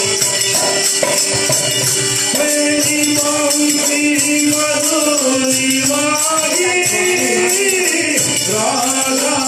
Oh, my God.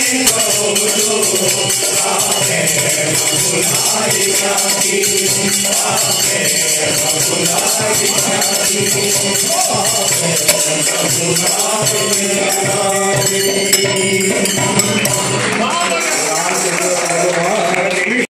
Vamos!